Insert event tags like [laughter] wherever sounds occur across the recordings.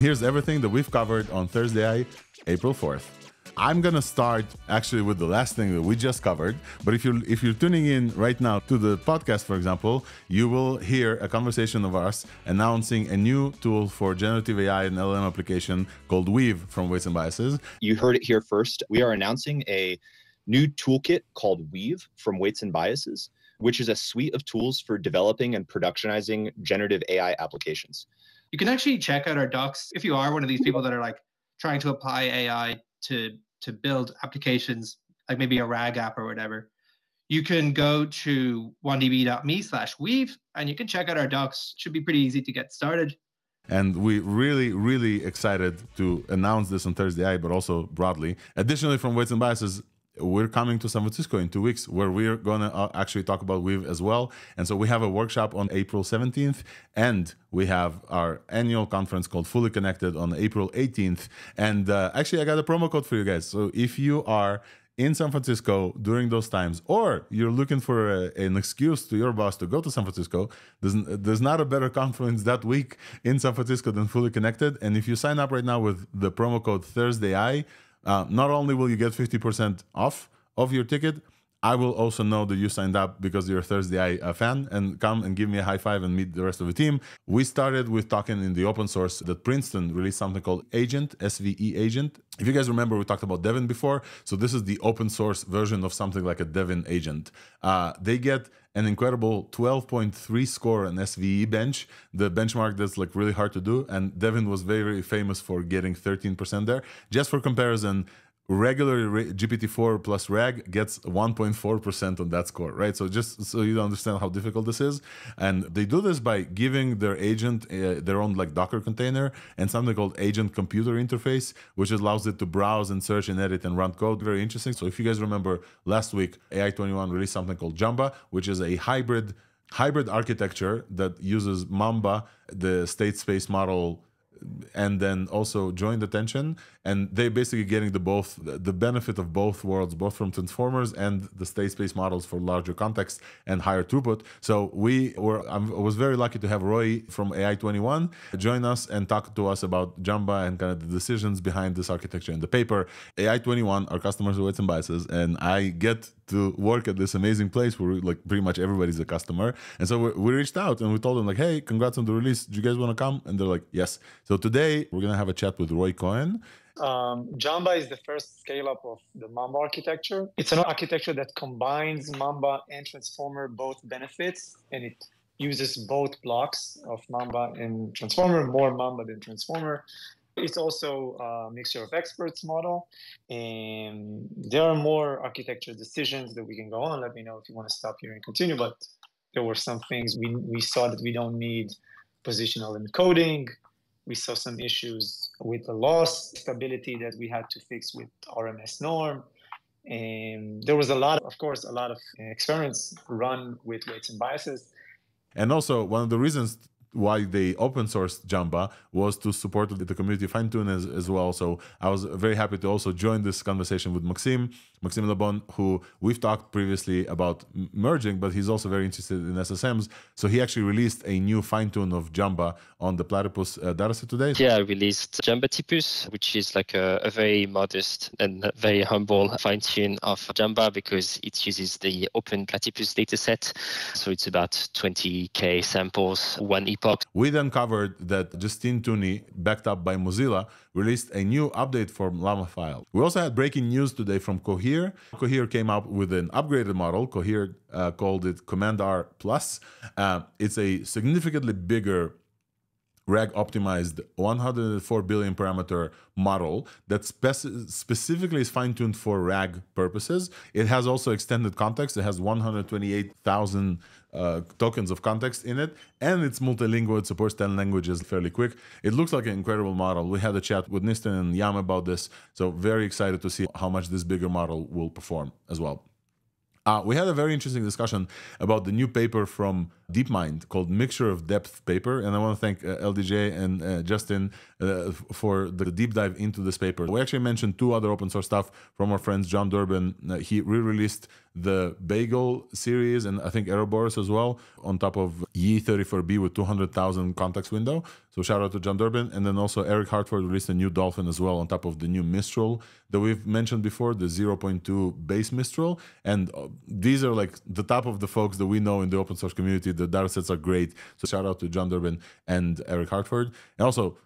Here's everything that we've covered on Thursday, April 4th. I'm gonna start actually with the last thing that we just covered. But if you're if you're tuning in right now to the podcast, for example, you will hear a conversation of us announcing a new tool for generative AI and LLM application called Weave from Weights and Biases. You heard it here first. We are announcing a new toolkit called Weave from Weights and Biases, which is a suite of tools for developing and productionizing generative AI applications. You can actually check out our docs if you are one of these people that are like trying to apply AI to to build applications like maybe a RAG app or whatever, you can go to wandb.me slash weave and you can check out our docs. Should be pretty easy to get started. And we really, really excited to announce this on Thursday, but also broadly. Additionally, from Weights and Biases, we're coming to San Francisco in two weeks where we're going to uh, actually talk about Weave as well. And so we have a workshop on April 17th, and we have our annual conference called Fully Connected on April 18th. And uh, actually, I got a promo code for you guys. So if you are in San Francisco during those times, or you're looking for a, an excuse to your boss to go to San Francisco, there's, there's not a better [laughs] conference that week in San Francisco than Fully Connected. And if you sign up right now with the promo code ThursdAI, uh, not only will you get 50% off of your ticket, I will also know that you signed up because you're a ThursdAI uh, fan and come and give me a high five and meet the rest of the team. We started with talking in the open source that Princeton released something called Agent, SWE-agent. If you guys remember, we talked about Devin before. So this is the open source version of something like a Devin agent. Uh, they get an incredible 12.3 score on SWE-bench, the benchmark that's like really hard to do. And Devin was very, very famous for getting 13% there. Just for comparison, regular GPT-4 plus RAG gets 1.4% on that score, right? So just so you understand how difficult this is, and they do this by giving their agent uh, their own like Docker container and something called agent computer interface, which allows it to browse and search and edit and run code. Very interesting. So if you guys remember last week, AI21 released something called Jamba, which is a hybrid hybrid architecture that uses Mamba, the state space model and then also joint attention and they basically getting the both the benefit of both worlds both from transformers and the state space models for larger context and higher throughput. So we were i was very lucky to have roy from ai21 join us and talk to us about jamba and kind of the decisions behind this architecture in the paper. Ai21 our customers with biases and i get to work at this amazing place where like pretty much everybody's a customer and so we, reached out and we told them like hey congrats on the release do you guys want to come and they're like yes so today we're gonna have a chat with Roy Cohen. Um, Jamba is the first scale up of the Mamba architecture. It's an architecture that combines Mamba and Transformer both benefits, and it uses both blocks of Mamba and Transformer, more Mamba than Transformer. It's also a mixture of experts model, and there are more architecture decisions that we can go on. Let me know if you want to stop here and continue, but there were some things we, we saw that we don't need positional encoding, we saw some issues with the loss stability that we had to fix with RMS norm. And there was a lot, of course, a lot of experiments run with weights and biases. And also, one of the reasons why they open sourced Jamba was to support the community fine tune as, as well. So I was very happy to also join this conversation with Maxim, Maxime Labonne, who we've talked previously about merging, but he's also very interested in SSMs. So he actually released a new fine tune of Jamba on the Platypus uh, dataset today. Yeah, I released Jambatypus, which is like a, a very modest and very humble fine tune of Jamba because it uses the open Platypus dataset. So it's about 20k samples, one We then covered that Justine Tunney, backed up by Mozilla, released a new update for llamafile. We also had breaking news today from Cohere. Cohere came up with an upgraded model. Cohere uh, called it Command R Plus. Uh, it's a significantly bigger RAG optimized 104 billion parameter model that speci- specifically is fine tuned for RAG purposes. It has also extended context. It has 128,000 uh, tokens of context in it, and it's multilingual. It supports 10 languages fairly quick. It looks like an incredible model. We had a chat with Nisten and Yam about this, so very excited to see how much this bigger model will perform as well. Uh, we had a very interesting discussion about the new paper from DeepMind called Mixture of Depth paper. And I want to thank uh, LDJ and uh, Justin uh, for the deep dive into this paper. We actually mentioned two other open source stuff from our friends Jon Durbin. Uh, he re released the Bagel series and I think Ouroboros as well on top of Yi34B with 200,000 context window. So shout out to Jon Durbin. And then also Eric Hartford released a new Dolphin as well on top of the new Mistral that we've mentioned before, the 0.2 base Mistral. And uh, these are like the top of the folks that we know in the open source community. The datasets are great. So shout out to Jon Durbin and Eric Hartford. And also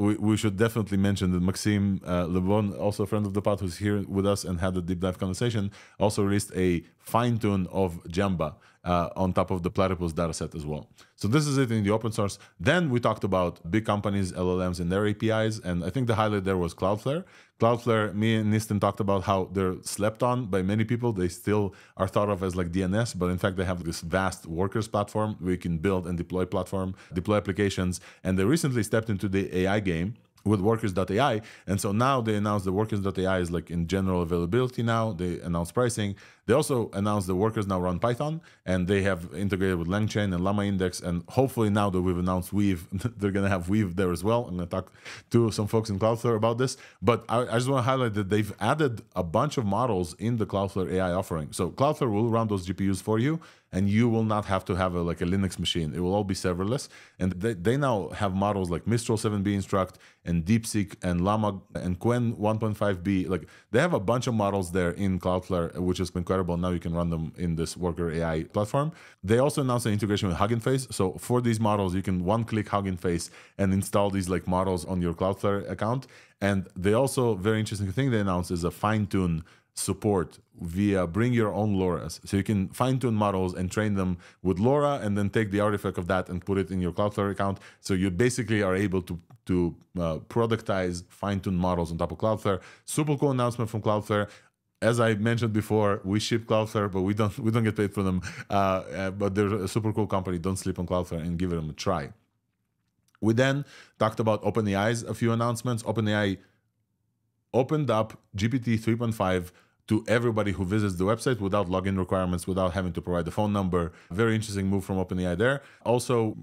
we, we should definitely mention that Maxime uh, Labonne, also a friend of the pod, who's here with us and had a deep dive conversation, also released a fine tune of Jamba uh, on top of the Platypus dataset as well. So this is it in the open source. Then we talked about big companies, LLMs, and their APIs, and I think the highlight there was Cloudflare. Cloudflare, me and Nisten talked about how they're slept on by many people. They still are thought of as like DNS, but in fact they have this vast workers platform where you can build and deploy platform, deploy applications, and they recently stepped into the AI game with workers.ai and so now they announced the workers.ai is like in general availability now. They announced pricing. They also announced the workers now run python and they have integrated with langchain and llama index and hopefully now that we've announced weave [laughs] they're going to have weave there as well. I'm going to talk to some folks in cloudflare about this but I, I just want to highlight that they've added a bunch of models in the cloudflare ai offering. So cloudflare will run those gpus for you and you will not have to have a, like a Linux machine. It will all be serverless. And they, they now have models like Mistral 7B Instruct and DeepSeek and Llama and Qwen 1.5B. Like they have a bunch of models there in Cloudflare, which is incredible. Now you can run them in this Worker AI platform. They also announced an integration with Hugging Face. So for these models, you can one click Hugging Face and install these like models on your Cloudflare account. And they also, very interesting thing they announced is a fine tune support via bring your own LoRa's. So you can fine tune models and train them with LoRa and then take the artifact of that and put it in your Cloudflare account. So you basically are able to, to uh, productize fine tuned models on top of Cloudflare. Super cool announcement from Cloudflare as I mentioned before, we ship Cloudflare, but we don't [laughs] we don't get paid for them. Uh, uh, but they're a super cool company. Don't sleep on Cloudflare and give them a try. We then talked about OpenAI's a few announcements. OpenAI opened up GPT 3.5 to everybody who visits the website without login requirements, without having to provide the phone number. Very interesting move from OpenAI there. Also,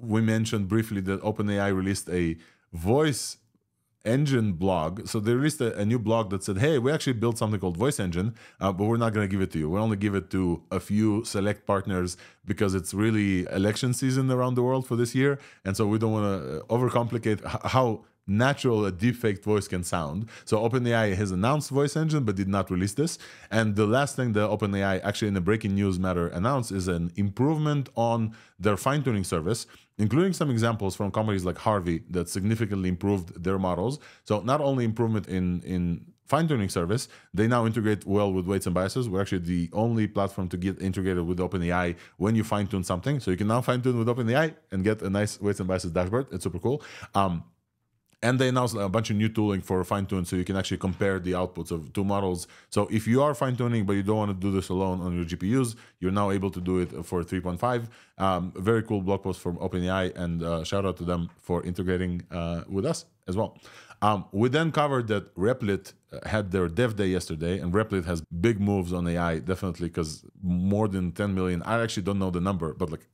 we mentioned briefly that OpenAI released a voice engine blog. So they released a, a, new blog that said, "Hey, we actually built something called Voice Engine, uh, but we're not going to give it to you. We only give it to a few select partners because it's really election season around the world for this year, and so we don't want to overcomplicate how." Natural a deepfake voice can sound. So OpenAI has announced voice engine but did not release this. And the last thing that OpenAI actually in the breaking news matter announced is an improvement on their fine-tuning service, including some examples from companies like Harvey that significantly improved their models. So not only improvement in in fine-tuning service, they now integrate well with weights and biases. We're actually the only platform to get integrated with OpenAI when you fine-tune something. So you can now fine-tune with OpenAI and get a nice weights and biases dashboard. It's super cool. Um, and they announced a bunch of new tooling for fine tune so you can actually compare the outputs of two models. So if you are fine tuning, but you don't want to do this alone on your GPUs, you're now able to do it for 3.5. Um, very cool blog post from OpenAI, and uh, shout out to them for integrating uh, with us as well. Um, we then covered that Replit uh, had their dev day yesterday, and Replit has big moves on AI, definitely, because more than 10 million. I actually don't know the number, but like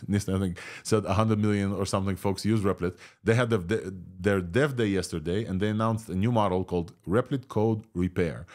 [laughs] NIST, I think, said 100 million or something folks use Replit. They had the, their dev day yesterday, and they announced a new model called Replit Code Repair.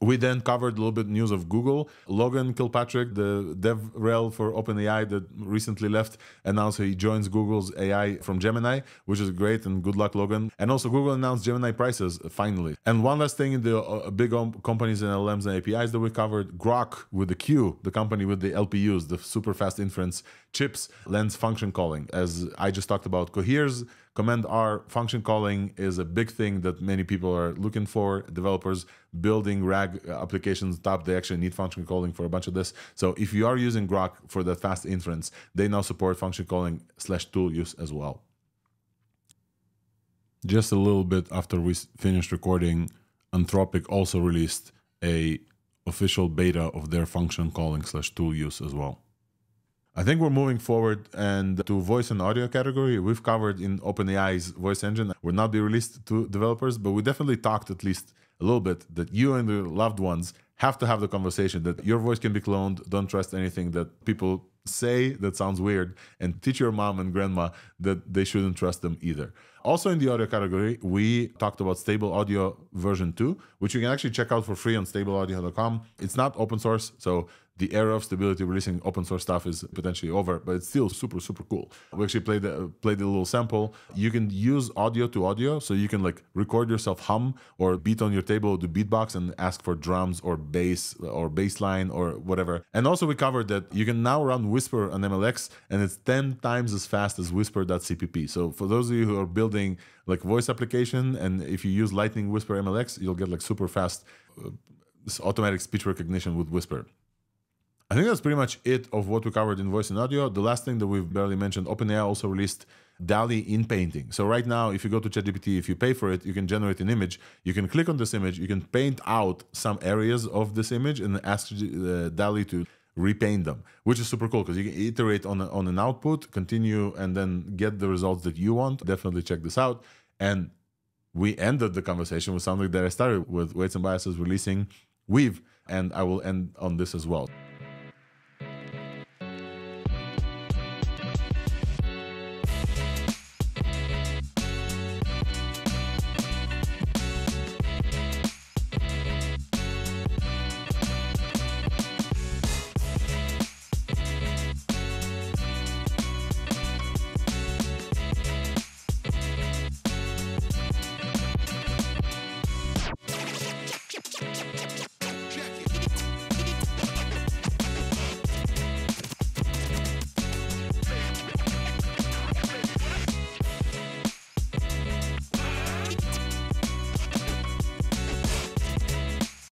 We then covered a little bit news of Google. Logan Kilpatrick, the dev rel for OpenAI that recently left, announced he joins Google's AI from Gemini, which is great and good luck, Logan. And also, Google announced Gemini prices finally. And one last thing in the uh, big companies and LMs and APIs that we covered Groq with the Q, the company with the LPUs, the super fast inference chips, lens function calling. As I just talked about, Cohere's Command R function calling is a big thing that many people are looking for. Developers building RAG applications top, they actually need function calling for a bunch of this. So if you are using Groq for that fast inference, they now support function calling slash tool use as well. Just a little bit after we finished recording, Anthropic also released a official beta of their function calling slash tool use as well. I think we're moving forward and to voice and audio category. We've covered in OpenAI's voice engine will not be released to developers, but we definitely talked at least a little bit that you and your loved ones have to have the conversation that your voice can be cloned. Don't trust anything that people say that sounds weird and teach your mom and grandma that they shouldn't trust them either. Also, in the audio category, we talked about Stable Audio version 2, which you can actually check out for free on stableaudio.com. It's not open source, so the era of stability releasing open source stuff is potentially over, but it's still super super cool. We actually played played a little sample. You can use audio to audio, so you can like record yourself hum or beat on your table, do beatbox, and ask for drums or bass or bass line or whatever. And also we covered that you can now run Whisper on MLX, and it's ten times as fast as Whisper.cpp. So for those of you who are building like voice application, and if you use Lightning Whisper MLX, you'll get like super fast. Uh, automatic speech recognition with Whisper. I think that's pretty much it of what we covered in voice and audio. The last thing that we've barely mentioned, OpenAI also released DALL-E in painting. So right now, if you go to ChatGPT, if you pay for it, you can generate an image. You can click on this image, you can paint out some areas of this image and ask uh, DALL-E to repaint them, which is super cool because you can iterate on, a, on an output, continue, and then get the results that you want. Definitely check this out. And we ended the conversation with something that I started with Weights and Biases releasing Weave, and I will end on this as well.